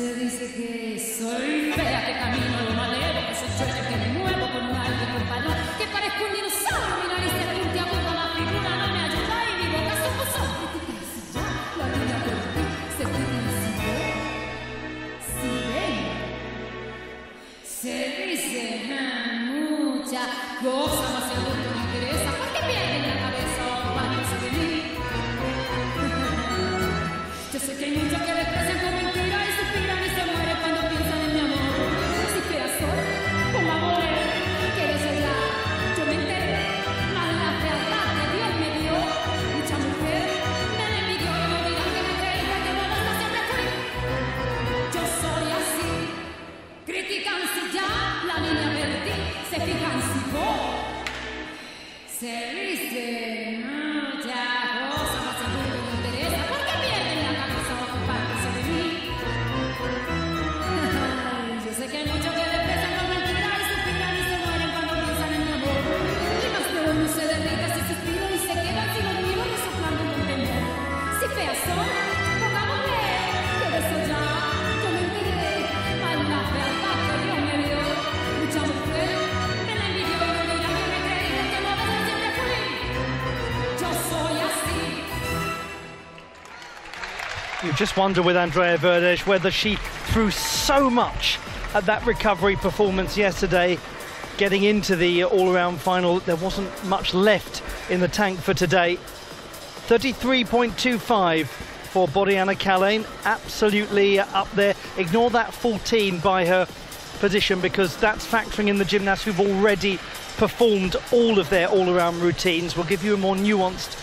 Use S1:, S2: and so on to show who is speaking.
S1: que soy fea, que camino lo malero, que soy chueca, que me muevo con un aire con que parezco un dinosaurio, mi nariz es puntiaguda, la figura no me ayuda y mi boca es un buzón. Ya, la línea por ti, se fijan si ven, se dicen ah, muchas cosas, más si
S2: You just wonder with Andrea Verdes whether she threw so much at that recovery performance yesterday, getting into the all-around final. There wasn't much left in the tank for today. 33.25 for Boryana Kaleyn, absolutely up there. Ignore that 14 by her position because that's factoring in the gymnasts who've already performed all of their all-around routines. We'll give you a more nuanced